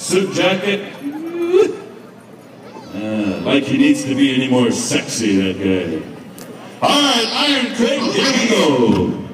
suit jacket. Uh, like he needs to be any more sexy, that guy. All right, Iron Craig, here we go.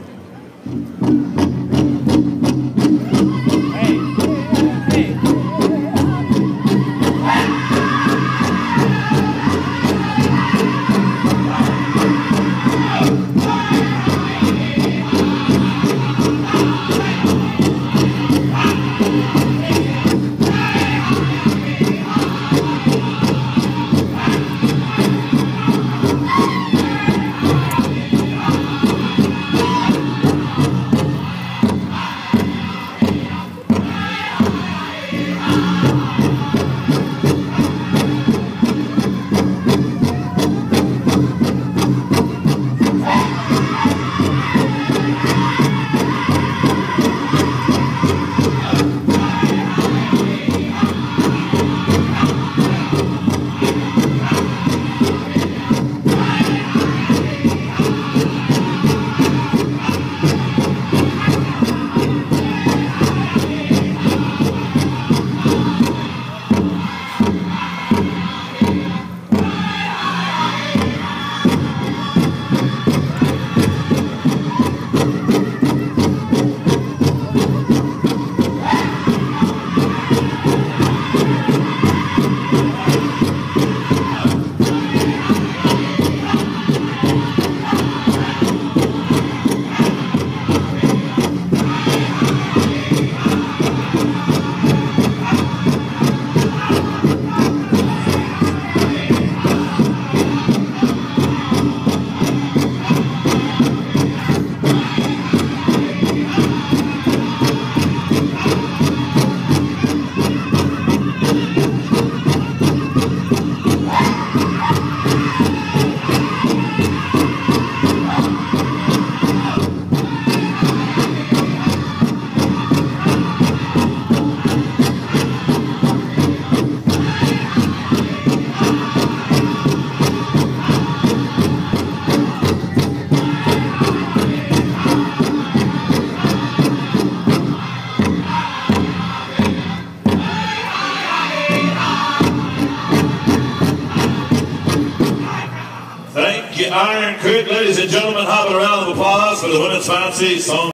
Thank you, Iron Craig. Ladies and gentlemen, have a round of applause for the 120 song.